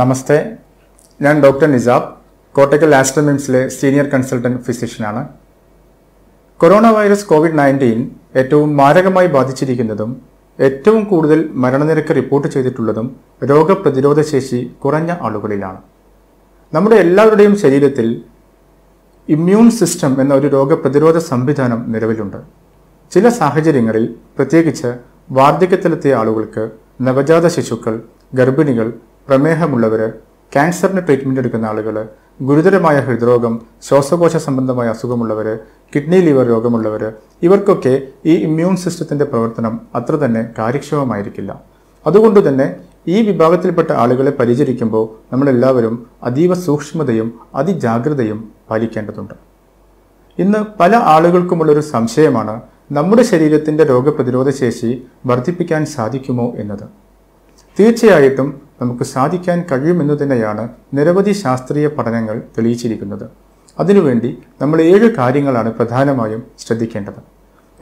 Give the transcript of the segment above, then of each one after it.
നമസ്തേ. ഞാൻ ഡോക്ടർ നിസാബ് കോട്ടക്കൽ ആസ്ട്രമിംസിലെ senior consultant ഫിസിഷ്യനാണ്. കൊറോണ വൈറസ് കോവിഡ് നയന്റീൻ ഏറ്റവും മാരകമായി ബാധിച്ചിരിക്കുന്നതും ഏറ്റവും കൂടുതൽ മരണനിരക്ക് റിപ്പോർട്ട് ചെയ്തിട്ടുള്ളതും രോഗപ്രതിരോധ ശേഷി കുറഞ്ഞ ആളുകളിലാണ്. നമ്മുടെ എല്ലാവരുടെയും ശരീരത്തിൽ ഇമ്മ്യൂൺ സിസ്റ്റം എന്ന ഒരു രോഗപ്രതിരോധ സംവിധാനം നിലവിലുണ്ട്. ചില സാഹചര്യങ്ങളിൽ പ്രത്യേകിച്ച് വാർദ്ധക്യത്തിലെത്തിയ ആളുകൾക്ക് നവജാത ശിശുക്കൾ ഗർഭിണികൾ പ്രമേഹമുള്ളവർ ക്യാൻസറിന് ട്രീറ്റ്മെന്റ് എടുക്കുന്ന ആളുകൾ ഗുരുതരമായ ഹൃദ്രോഗം ശ്വാസകോശ സംബന്ധമായ അസുഖമുള്ളവർ കിഡ്നി ലിവർ രോഗമുള്ളവർ ഇവർക്കൊക്കെ ഈ ഇമ്മ്യൂൺ സിസ്റ്റത്തിന്റെ പ്രവർത്തനം അത്ര തന്നെ കാര്യക്ഷമമായിരിക്കില്ല. അതുകൊണ്ട് തന്നെ ഈ വിഭാഗത്തിൽപ്പെട്ട ആളുകളെ പരിചരിക്കുമ്പോൾ നമ്മളെല്ലാവരും അതീവ സൂക്ഷ്മതയും അതിജാഗ്രതയും പാലിക്കേണ്ടതുണ്ട്. ഇന്ന് പല ആളുകൾക്കുമുള്ളൊരു സംശയമാണ് നമ്മുടെ ശരീരത്തിന്റെ രോഗപ്രതിരോധ ശേഷി വർദ്ധിപ്പിക്കാൻ സാധിക്കുമോ എന്നത്. തീർച്ചയായിട്ടും നമുക്ക് സാധിക്കാൻ കഴിയുമെന്ന് തന്നെയാണ് നിരവധി ശാസ്ത്രീയ പഠനങ്ങൾ തെളിയിച്ചിരിക്കുന്നത്. അതിനുവേണ്ടി നമ്മൾ ഏഴ് കാര്യങ്ങളാണ് പ്രധാനമായും ശ്രദ്ധിക്കേണ്ടത്.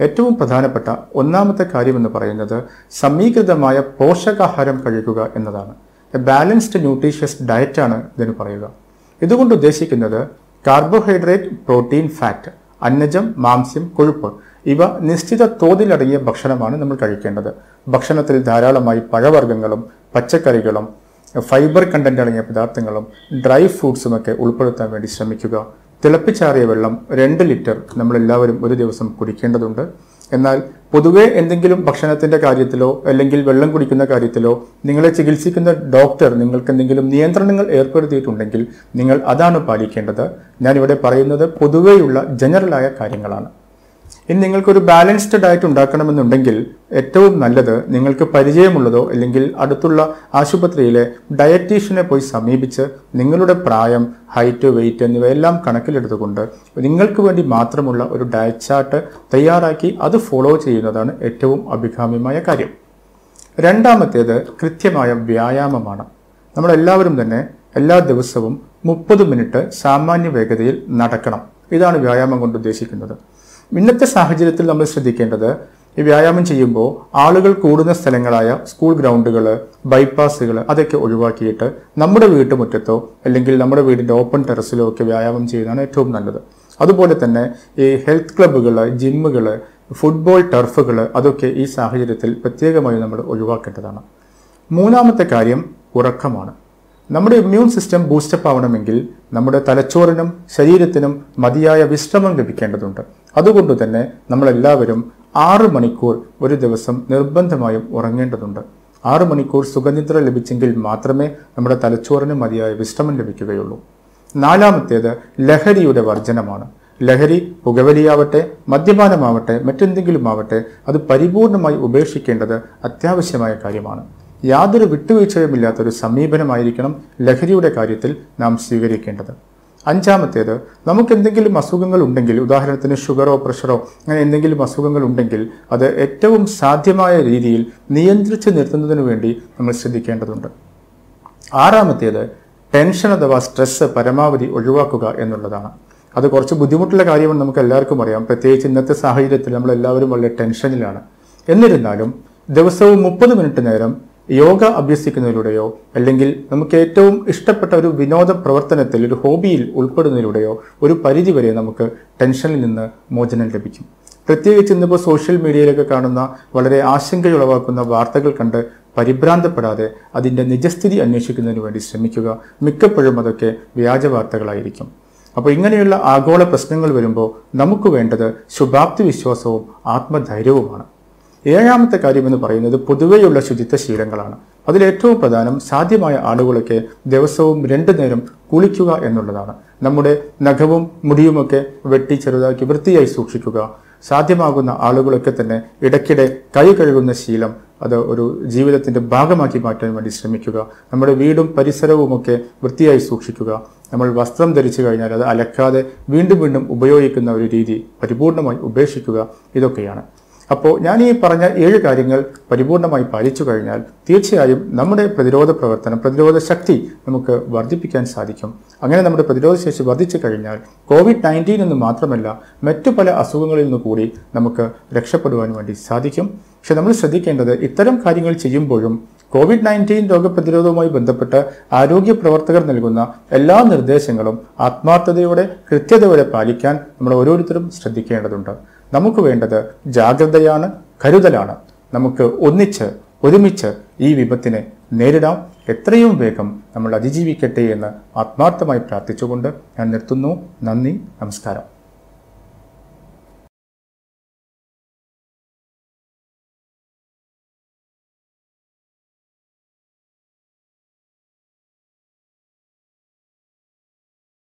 ഏറ്റവും പ്രധാനപ്പെട്ട ഒന്നാമത്തെ കാര്യമെന്ന് പറയുന്നത് സമീകൃതമായ പോഷകാഹാരം കഴിക്കുക എന്നതാണ്. എ ബാലൻസ്ഡ് ന്യൂട്രീഷ്യസ് ഡയറ്റാണ് ഇതിന് പറയുക. ഇതുകൊണ്ട് ഉദ്ദേശിക്കുന്നത് കാർബോഹൈഡ്രേറ്റ് പ്രോട്ടീൻ ഫാറ്റ് അന്നജം മാംസ്യം കൊഴുപ്പ് ഇവ നിശ്ചിത തോതിലടങ്ങിയ ഭക്ഷണമാണ് നമ്മൾ കഴിക്കേണ്ടത്. ഭക്ഷണത്തിൽ ധാരാളമായി പഴവർഗങ്ങളും പച്ചക്കറികളും ഫൈബർ കണ്ടന്റ് അടങ്ങിയ പദാർത്ഥങ്ങളും ഡ്രൈ ഫ്രൂട്ട്സുമൊക്കെ ഉൾപ്പെടുത്താൻ വേണ്ടി ശ്രമിക്കുക. തിളപ്പിച്ചാറിയ വെള്ളം രണ്ട് ലിറ്റർ നമ്മൾ എല്ലാവരും ഒരു ദിവസം കുടിക്കേണ്ടതുണ്ട്. എന്നാൽ പൊതുവെ എന്തെങ്കിലും ഭക്ഷണത്തിന്റെ കാര്യത്തിലോ അല്ലെങ്കിൽ വെള്ളം കുടിക്കുന്ന കാര്യത്തിലോ നിങ്ങളെ ചികിത്സിക്കുന്ന ഡോക്ടർ നിങ്ങൾക്ക് എന്തെങ്കിലും നിയന്ത്രണങ്ങൾ ഏർപ്പെടുത്തിയിട്ടുണ്ടെങ്കിൽ നിങ്ങൾ അതാണ് പാലിക്കേണ്ടത്. ഞാനിവിടെ പറയുന്നത് പൊതുവെയുള്ള ജനറലായ കാര്യങ്ങളാണ്. ഇനി നിങ്ങൾക്കൊരു ബാലൻസ്ഡ് ഡയറ്റ് ഉണ്ടാക്കണമെന്നുണ്ടെങ്കിൽ ഏറ്റവും നല്ലത് നിങ്ങൾക്ക് പരിചയമുള്ളതോ അല്ലെങ്കിൽ അടുത്തുള്ള ആശുപത്രിയിലെ ഡയറ്റീഷ്യനെ പോയി സമീപിച്ച് നിങ്ങളുടെ പ്രായം ഹൈറ്റ് വെയിറ്റ് എന്നിവയെല്ലാം കണക്കിലെടുത്തുകൊണ്ട് നിങ്ങൾക്ക് വേണ്ടി മാത്രമുള്ള ഒരു ഡയറ്റ് ചാർട്ട് തയ്യാറാക്കി അത് ഫോളോ ചെയ്യുന്നതാണ് ഏറ്റവും അഭികാമ്യമായ കാര്യം. രണ്ടാമത്തേത് കൃത്യമായ വ്യായാമമാണ്. നമ്മളെല്ലാവരും തന്നെ എല്ലാ ദിവസവും മുപ്പത് മിനിറ്റ് സാമാന്യ വേഗതയിൽ നടക്കണം. ഇതാണ് വ്യായാമം കൊണ്ട് ഉദ്ദേശിക്കുന്നത്. ഇന്നത്തെ സാഹചര്യത്തിൽ നമ്മൾ ശ്രദ്ധിക്കേണ്ടത് ഈ വ്യായാമം ചെയ്യുമ്പോൾ ആളുകൾ കൂടുന്ന സ്ഥലങ്ങളായ സ്കൂൾ ഗ്രൗണ്ടുകൾ ബൈപ്പാസുകൾ അതൊക്കെ ഒഴിവാക്കിയിട്ട് നമ്മുടെ വീട്ടുമുറ്റത്തോ അല്ലെങ്കിൽ നമ്മുടെ വീടിന്റെ ഓപ്പൺ ടെറസിലോ ഒക്കെ വ്യായാമം ചെയ്യുന്നതാണ് ഏറ്റവും നല്ലത്. അതുപോലെ തന്നെ ഈ ഹെൽത്ത് ക്ലബ്ബുകൾ ജിമ്മുകൾ ഫുട്ബോൾ ടർഫുകൾ അതൊക്കെ ഈ സാഹചര്യത്തിൽ പ്രത്യേകമായി നമ്മൾ ഒഴിവാക്കേണ്ടതാണ്. മൂന്നാമത്തെ കാര്യം ഉറക്കമാണ്. നമ്മുടെ ഇമ്മ്യൂൺ സിസ്റ്റം ബൂസ്റ്റപ്പ് ആവണമെങ്കിൽ നമ്മുടെ തലച്ചോറിനും ശരീരത്തിനും മതിയായ വിശ്രമം ലഭിക്കേണ്ടതുണ്ട്. അതുകൊണ്ട് തന്നെ നമ്മളെല്ലാവരും ആറ് മണിക്കൂർ ഒരു ദിവസം നിർബന്ധമായും ഉറങ്ങേണ്ടതുണ്ട്. ആറ് മണിക്കൂർ സുഖനിദ്ര ലഭിച്ചെങ്കിൽ മാത്രമേ നമ്മുടെ തലച്ചോറിന് മതിയായ വിശ്രമം ലഭിക്കുകയുള്ളൂ. നാലാമത്തേത് ലഹരിയുടെ വർജനമാണ്. ലഹരി പുകവലിയാവട്ടെ മദ്യപാനമാവട്ടെ മറ്റെന്തെങ്കിലും ആവട്ടെ അത് പരിപൂർണമായി ഉപേക്ഷിക്കേണ്ടത് അത്യാവശ്യമായ കാര്യമാണ്. യാതൊരു വിട്ടുവീഴ്ചയുമില്ലാത്ത ഒരു സമീപനമായിരിക്കണം ലഹരിയുടെ കാര്യത്തിൽ നാം സ്വീകരിക്കേണ്ടത്. അഞ്ചാമത്തേത് നമുക്ക് എന്തെങ്കിലും അസുഖങ്ങൾ ഉണ്ടെങ്കിൽ ഉദാഹരണത്തിന് ഷുഗറോ പ്രഷറോ അങ്ങനെ എന്തെങ്കിലും അസുഖങ്ങൾ ഉണ്ടെങ്കിൽ അത് ഏറ്റവും സാധ്യമായ രീതിയിൽ നിയന്ത്രിച്ച് നിർത്തുന്നതിന് വേണ്ടി നമ്മൾ ശ്രദ്ധിക്കേണ്ടതുണ്ട്. ആറാമത്തേത് ടെൻഷൻ അഥവാ സ്ട്രെസ്സ് പരമാവധി ഒഴിവാക്കുക എന്നുള്ളതാണ്. അത് കുറച്ച് ബുദ്ധിമുട്ടുള്ള കാര്യമാണ് നമുക്ക് എല്ലാവർക്കും അറിയാം. പ്രത്യേകിച്ച് ഇന്നത്തെ സാഹചര്യത്തിൽ നമ്മൾ എല്ലാവരും വളരെ ടെൻഷനിലാണ്. എന്നിരുന്നാലും ദിവസവും മുപ്പത് മിനിറ്റ് നേരം യോഗ അഭ്യസിക്കുന്നതിലൂടെയോ അല്ലെങ്കിൽ നമുക്ക് ഏറ്റവും ഇഷ്ടപ്പെട്ട ഒരു വിനോദ പ്രവർത്തനത്തിൽ ഒരു ഹോബിയിൽ ഉൾപ്പെടുന്നതിലൂടെയോ ഒരു പരിധിവരെ നമുക്ക് ടെൻഷനിൽ നിന്ന് മോചനം ലഭിക്കും. പ്രത്യേകിച്ച് ഇന്നിപ്പോൾ സോഷ്യൽ മീഡിയയിലൊക്കെ കാണുന്ന വളരെ ആശങ്കയുളവാക്കുന്ന വാർത്തകൾ കണ്ട് പരിഭ്രാന്തപ്പെടാതെ അതിന്റെ നിജസ്ഥിതി അന്വേഷിക്കുന്നതിന് വേണ്ടി ശ്രമിക്കുക. മിക്കപ്പോഴും അതൊക്കെ വ്യാജ വാർത്തകളായിരിക്കും. അപ്പോൾ ഇങ്ങനെയുള്ള ആഗോള പ്രശ്നങ്ങൾ വരുമ്പോൾ നമുക്ക് വേണ്ടത് ശുഭാപ്തി വിശ്വാസവും ആത്മധൈര്യവുമാണ്. ഏഴാമത്തെ കാര്യം എന്ന് പറയുന്നത് പൊതുവെയുള്ള ശുചിത്വ ശീലങ്ങളാണ്. അതിലേറ്റവും പ്രധാനം സാധ്യമായ ആളുകളൊക്കെ ദിവസവും രണ്ടു നേരം കുളിക്കുക എന്നുള്ളതാണ്. നമ്മുടെ നഖവും മുടിയുമൊക്കെ വെട്ടി ചെറുതാക്കി വൃത്തിയായി സൂക്ഷിക്കുക സാധ്യമാകുന്ന ആളുകളൊക്കെ തന്നെ ഇടയ്ക്കിടെ കൈ കഴുകുന്ന ശീലം അത് ഒരു ജീവിതത്തിന്റെ ഭാഗമാക്കി മാറ്റാൻ വേണ്ടി ശ്രമിക്കുക നമ്മുടെ വീടും പരിസരവുമൊക്കെ വൃത്തിയായി സൂക്ഷിക്കുക നമ്മൾ വസ്ത്രം ധരിച്ചു കഴിഞ്ഞാൽ അത് അലക്കാതെ വീണ്ടും വീണ്ടും ഉപയോഗിക്കുന്ന ഒരു രീതി പരിപൂർണമായി ഉപേക്ഷിക്കുക ഇതൊക്കെയാണ്. അപ്പോൾ ഞാൻ ഈ പറഞ്ഞ ഏഴ് കാര്യങ്ങൾ പരിപൂർണമായി പാലിച്ചു കഴിഞ്ഞാൽ തീർച്ചയായും നമ്മുടെ പ്രതിരോധ പ്രവർത്തനം പ്രതിരോധ ശക്തി നമുക്ക് വർദ്ധിപ്പിക്കാൻ സാധിക്കും. അങ്ങനെ നമ്മുടെ പ്രതിരോധ ശേഷി വർദ്ധിച്ചു കഴിഞ്ഞാൽ കോവിഡ് നയന്റീൻ എന്ന് മാത്രമല്ല മറ്റു പല അസുഖങ്ങളിൽ നിന്ന് കൂടി നമുക്ക് രക്ഷപ്പെടുവാൻ വേണ്ടി സാധിക്കും. പക്ഷെ നമ്മൾ ശ്രദ്ധിക്കേണ്ടത് ഇത്തരം കാര്യങ്ങൾ ചെയ്യുമ്പോഴും കോവിഡ് നയന്റീൻ രോഗപ്രതിരോധവുമായി ബന്ധപ്പെട്ട് ആരോഗ്യ പ്രവർത്തകർ നൽകുന്ന എല്ലാ നിർദ്ദേശങ്ങളും ആത്മാർത്ഥതയോടെ കൃത്യതയോടെ പാലിക്കാൻ നമ്മൾ ഓരോരുത്തരും ശ്രദ്ധിക്കേണ്ടതുണ്ട്. നമുക്ക് വേണ്ടത് ജാഗ്രതയാണ് കരുതലാണ്. നമുക്ക് ഒന്നിച്ച് ഒരുമിച്ച് ഈ വിപത്തിനെ നേരിടാം. എത്രയും വേഗം നമ്മൾ അതിജീവിക്കട്ടെ എന്ന് ആത്മാർത്ഥമായി പ്രാർത്ഥിച്ചുകൊണ്ട് ഞാൻ നിർത്തുന്നു. നന്ദി നമസ്കാരം.